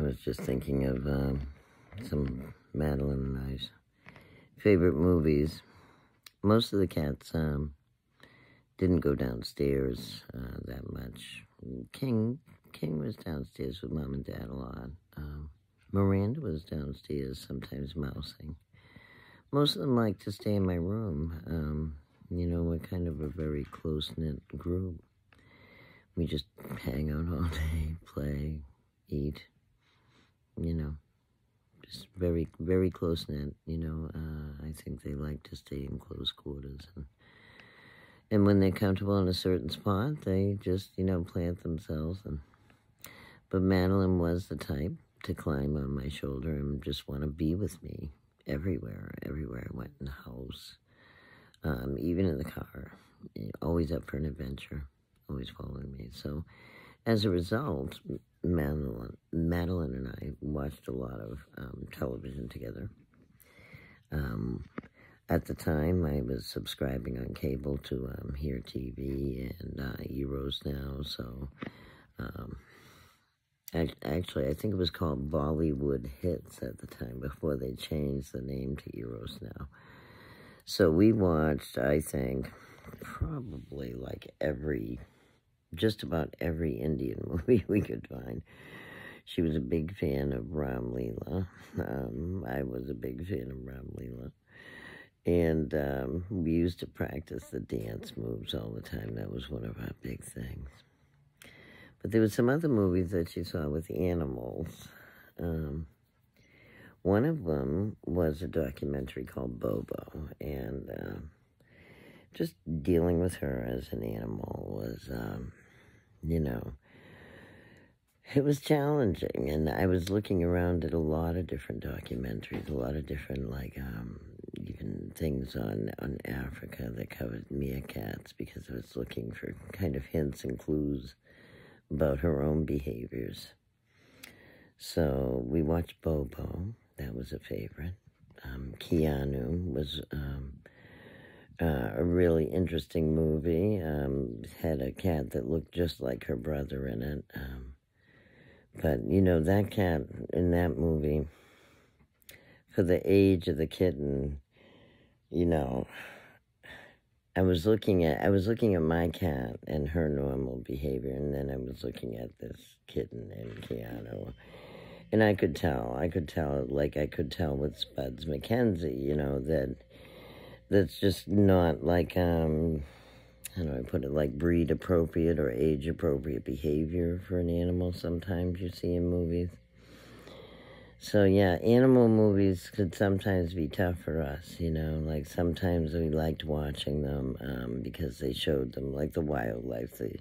I was just thinking of um, some Madeline and I's favorite movies. Most of the cats um, didn't go downstairs uh, that much. King King was downstairs with mom and dad a lot. Um, Miranda was downstairs, sometimes mousing. Most of them like to stay in my room. Um, you know, we're kind of a very close knit group. We just hang out all day, play, eat, you know, just very, very close knit. You know, uh, I think they like to stay in close quarters. And, and when they're comfortable in a certain spot, they just, you know, plant themselves. And But Madeline was the type to climb on my shoulder and just want to be with me everywhere, everywhere I went in the house, um, even in the car, always up for an adventure, always following me. So as a result, Madeline, Madeline and I watched a lot of um, television together. Um, at the time, I was subscribing on cable to um, TV and uh, Eros Now, so um, actually, I think it was called Bollywood Hits at the time before they changed the name to Eros Now. So we watched, I think, probably like every just about every Indian movie we could find. She was a big fan of Ram Leela. Um, I was a big fan of Ram Leela. And um, we used to practice the dance moves all the time. That was one of our big things. But there were some other movies that she saw with animals. Um, one of them was a documentary called Bobo. And uh, just dealing with her as an animal was um, you know, it was challenging. And I was looking around at a lot of different documentaries, a lot of different, like, um, even things on, on Africa that covered meerkats because I was looking for kind of hints and clues about her own behaviors. So we watched Bobo. That was a favorite. Um, Keanu was um, uh, a really interesting movie. Um, had a cat that looked just like her brother in it. Um, but, you know, that cat in that movie, for the age of the kitten, you know, I was looking at I was looking at my cat and her normal behavior, and then I was looking at this kitten named Keanu, and I could tell, I could tell, like I could tell with Spuds MacKenzie, you know, that that's just not like um how do I put it like breed appropriate or age appropriate behavior for an animal sometimes you see in movies. So yeah, animal movies could sometimes be tough for us, you know, like sometimes we liked watching them um, because they showed them like the wildlife, the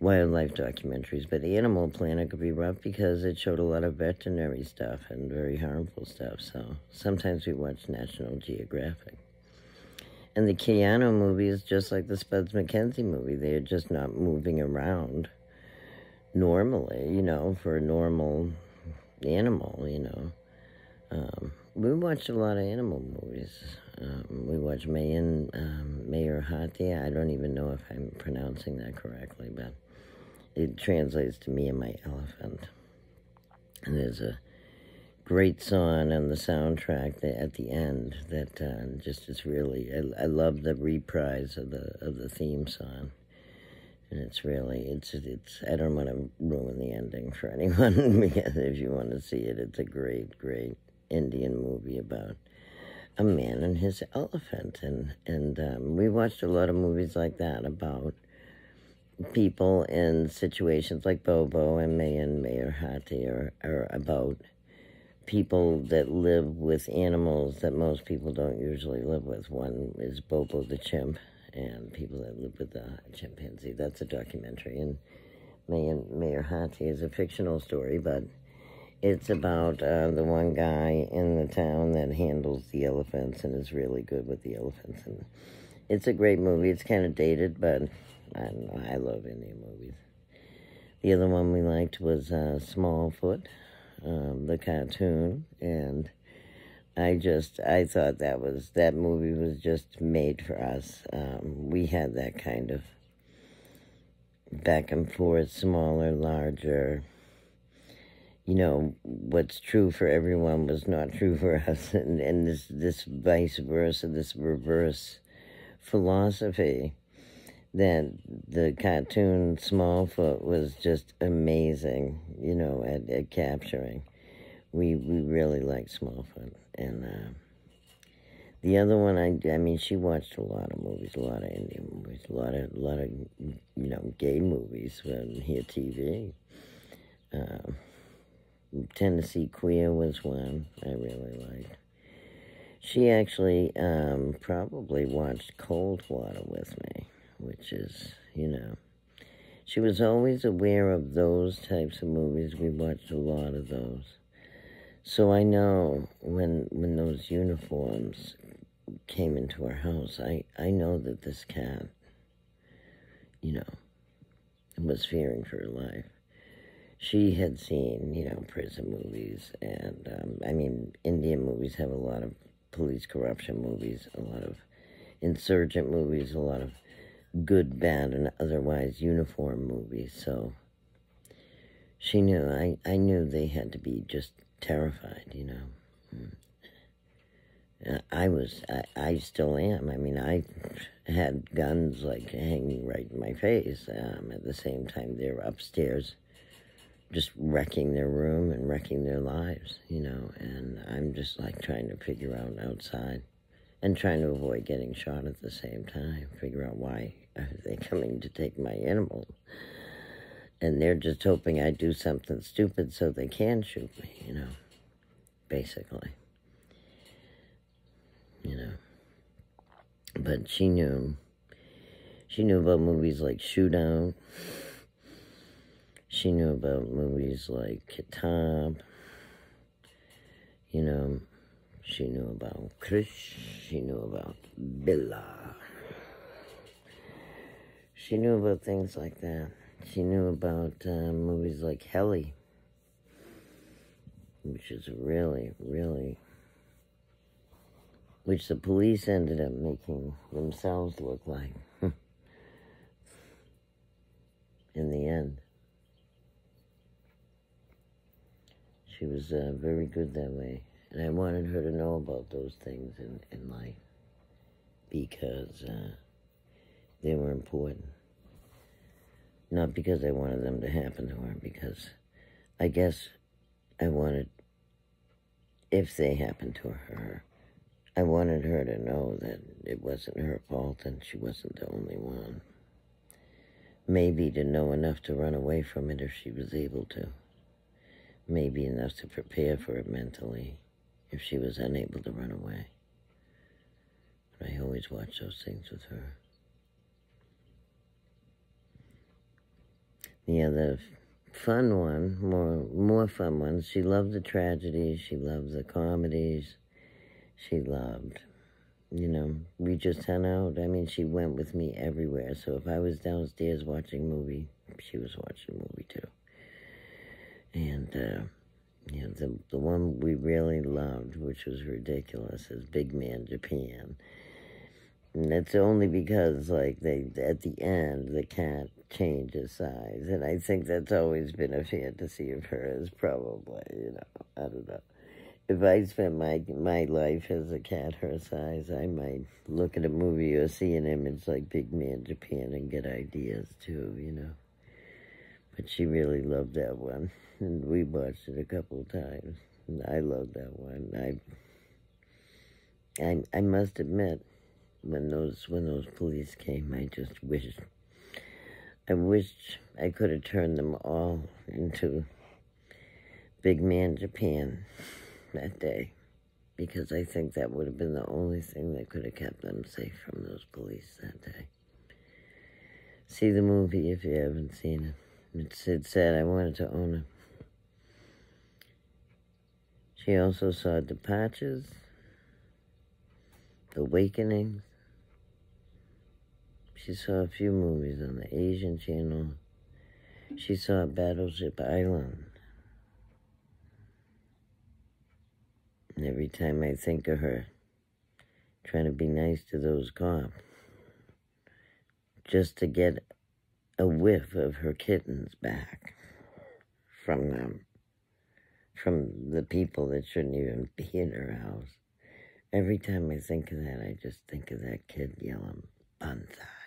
wildlife documentaries, but Animal Planet could be rough because it showed a lot of veterinary stuff and very harmful stuff. So sometimes we watch National Geographic. And the Keanu movie is just like the Spuds MacKenzie movie. They're just not moving around normally, you know, for a normal animal, you know. Um, we watched a lot of animal movies. Um, we watched Mayan, um, Mayor Hati. I don't even know if I'm pronouncing that correctly, but it translates to me and my elephant. And there's a great song on the soundtrack that, at the end that uh, just is really I, I love the reprise of the of the theme song. And it's really it's it's I don't want to ruin the ending for anyone because if you want to see it it's a great great Indian movie about a man and his elephant. And and um, we watched a lot of movies like that about people in situations like Bobo and May and Mayor Hati or, or about people that live with animals that most people don't usually live with. One is Bobo the chimp, and people that live with the chimpanzee. That's a documentary, and Mayor, Hati is a fictional story, but it's about uh, the one guy in the town that handles the elephants and is really good with the elephants. And it's a great movie. It's kind of dated, but I don't know. I love Indian movies. The other one we liked was uh, Smallfoot um, the cartoon, and I just I thought that was that movie was just made for us. Um, we had that kind of back and forth, smaller, larger. you know, what's true for everyone was not true for us, and, and this, this vice versa, this reverse philosophy that the cartoon Smallfoot was just amazing, you know, at, at capturing. We we really liked Smallfoot, and uh, the other one, I I mean, she watched a lot of movies, a lot of Indian movies, a lot of a lot of you know gay movies on here TV. Uh, Tennessee Queer was one I really liked. She actually um, probably watched Cold Water with me, which is, you know, she was always aware of those types of movies. We watched a lot of those. So I know when when those uniforms came into our house, I, I know that this cat, you know, was fearing for her life she had seen, you know, prison movies, and um, I mean, Indian movies have a lot of police corruption movies, a lot of insurgent movies, a lot of good, bad, and otherwise uniform movies. So she knew, I, I knew they had to be just terrified, you know. Mm. I was, I, I still am. I mean, I had guns like hanging right in my face. Um, at the same time, they're upstairs just wrecking their room and wrecking their lives, you know, and I'm just like trying to figure out outside and trying to avoid getting shot at the same time, figure out why are they coming to take my animals. And they're just hoping I do something stupid so they can shoot me, you know, basically. You know. But she knew. She knew about movies like Shootout she knew about movies like Kitab. You know, she knew about Krrish. She knew about Billa. She knew about things like that. She knew about uh, movies like Helly, which is really, really, which the police ended up making themselves look like in the end. She was uh, very good that way. And I wanted her to know about those things in, in life because uh, they were important. Not because I wanted them to happen to her, because I guess I wanted, if they happened to her, I wanted her to know that it wasn't her fault and she wasn't the only one. Maybe to know enough to run away from it if she was able to maybe enough to prepare for it mentally if she was unable to run away. But I always watch those things with her. Yeah, the fun one, more more fun ones, she loved the tragedies, she loved the comedies, she loved, you know, we just hung out. I mean, she went with me everywhere. So if I was downstairs watching a movie, she was watching a movie too. And, uh, you know, the, the one we really loved, which was ridiculous, is Big Man Japan. And that's only because, like, they at the end, the cat changes size. And I think that's always been a fantasy of hers, probably, you know, I don't know. If I spent my my life as a cat her size, I might look at a movie or see an image like Big Man Japan and get ideas, too, you know. But she really loved that one and we watched it a couple of times. And I love that one. I, I, I must admit, when those when those police came, I just wished, I wished I could have turned them all into Big Man Japan that day, because I think that would have been the only thing that could have kept them safe from those police that day. See the movie if you haven't seen it. It said I wanted to own it. She also saw Departures, The Awakenings. She saw a few movies on the Asian channel. She saw Battleship Island. And every time I think of her trying to be nice to those cops, just to get a whiff of her kittens back from them from the people that shouldn't even be in her house. Every time I think of that, I just think of that kid yelling, Panther.